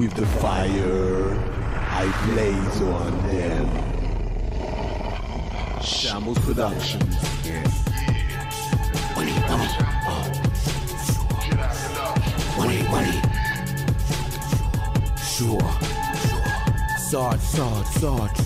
With the fire, I blaze on them. Shambles Productions. Money, money. Money, money. Sure. Sarge, Sarge, Sarge.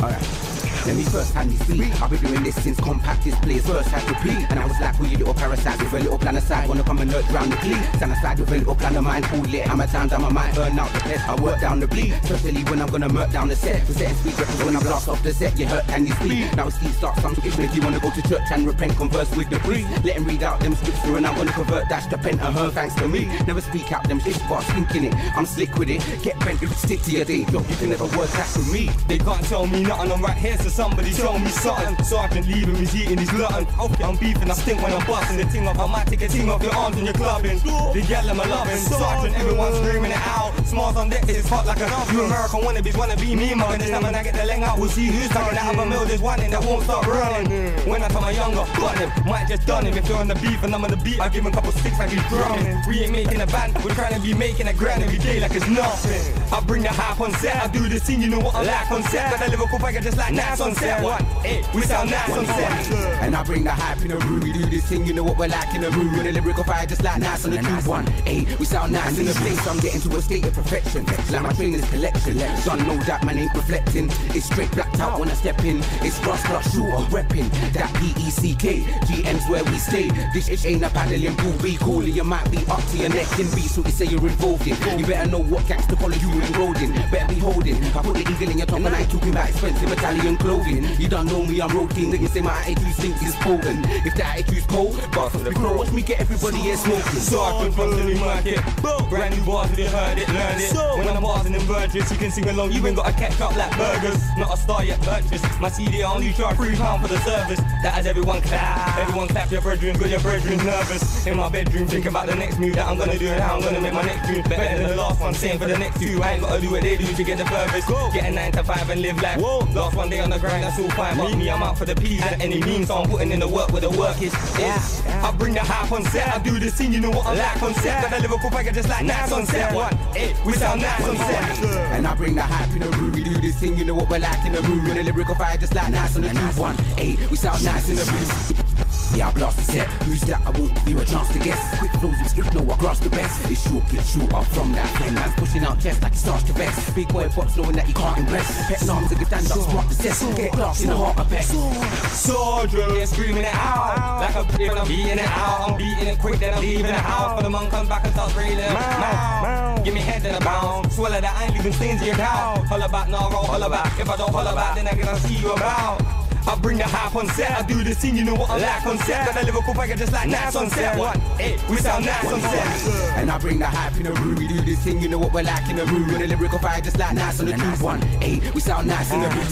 Alright. Let me first hand this beat. I've been doing this since compact displays first had repeat. And I was like, with you little parasite with a little plan aside. Wanna come and nerd round the clean. Stand aside with a little plan of mine. Cool it, hammer times, I might burn out the pest. I work down the bleed. Especially when I'm gonna murk down the set. The setting speed records when I blast off the set. You hurt and you sleep. Now Steve starts some skip. If you wanna go to church and repent, converse with the priest. Let him read out them scripts through and I'm gonna convert dash to her thanks to me. Never speak out them shit, but thinking it. I'm slick with it. Get bent if you stick to your day job. You can never work that with me. They can't tell me nothing, I'm right here, so somebody show me something. So I can leave him, he's eating his glutton. I'm beefing, I stink when I'm busting the ting off. I might take a ting off your arms and you're clubbing. They yell I'm a loving. Sergeant, everyone's screaming it out. Smiles on deck, it's hot like a You American wannabes wanna be me, man. This time when I get the leg out, we'll see who's talking out of a mill. There's one in that won't stop running. When I tell my younger, got him, might just done him. If you're on the beef and I'm on the beat, I give him a couple sticks like he's drumming. We ain't making a band, we're trying to be making a grand every day like it's nothing. I bring the hype on set, I do this thing, you know what I like on set. Got the Liverpool faggot just like nice on set. One, eight, we sound nice on set. And I bring the hype in the room. We do this thing, you know what we're like in the room. With a lyrical fire just like nice on the tube. One, eight, we sound nice in the place. I'm getting to a state of perfection. Like my trainer's collection. Son, know that man ain't reflecting. It's straight blacked out when I step in. It's cross cross shooter repping. That P-E-C-K. GM's where we stay. This ish ain't a paddling pool. Be cool, you might be up to your neck in beats. What you say you're involved in. You better know what gangster follow you enrolled in. Better be holding. I put the eagle in your tongue and I ain't talking about expensive Italian clothing. You don't know me, I'm road king. Niggas say my attitude stinks is potent. If that attitude's cold, bars from the pro. Watch me get everybody here smoking. So I can constantly mark it. Brand new bars, if you heard it, learn it. When I'm parsing in Burgess, you can sing along. You ain't got to catch up like burgers. Not a star yet purchased. My CD I only charge three pound for the service. That has everyone clap. Everyone clap your brethren, good your brethren nervous. In my bedroom, think about the next move that I'm gonna do and how I'm gonna make my next tune better than the last one. Same for the next two. I ain't gotta do what they do to get the furthest. Get a nine to five and live life. Last one day on the grind, that's all fine. But me, I'm out for the peas at any means. So I'm putting in the work where the work is. I bring the hype on set. I do this thing, you know what I like on set. Got a Liverpool packet just like nice on set. One, eight, we sound nice on set. And I bring the hype in the room. We do this thing, you know what we're like in the room. With a lyrical fire just like nice on the tube. One, eight, we sound nice in the room. Yeah, I blast the set. Who's that? I won't give you a chance to guess. Quick flows with script, know I grasp the best. It's short, get shoot up from that flame. Man's pushing out chest like he starts to vest. Big boy box knowing that he can't impress. Pet arms and stand up, smart the set. Get glass in the heart, I bet. Soldier, yeah, screaming it out. Like a bitch I'm beating it out. I'm beating it quick, then I'm leaving the house. When the monk comes back and starts railing. Mow. Give me head and a bound. Swallow that, I ain't leaving stains in your cow. Holla back, no, roll, holla back. If I don't holla back, then I gonna see you about. I bring the hype on set. I do this thing, you know what I like on set. Got a Liverpool packet just like nice on set. One, eight, we sound nice on set. And I bring the hype in the room. We do this thing, you know what we're like in the room. With a lyrical fire just like nice on the tube. One, eight, we sound nice in the room.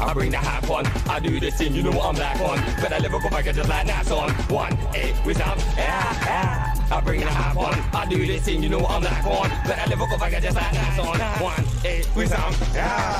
I bring the hype on. I do this thing, you know what I'm like on. Got a Liverpool packet just like nice on. One, eight, we sound yeah, yeah. I bring the hype on. I do this thing, you know what I'm like on. Got a Liverpool packet just like nice on. One, eight, we sound yeah.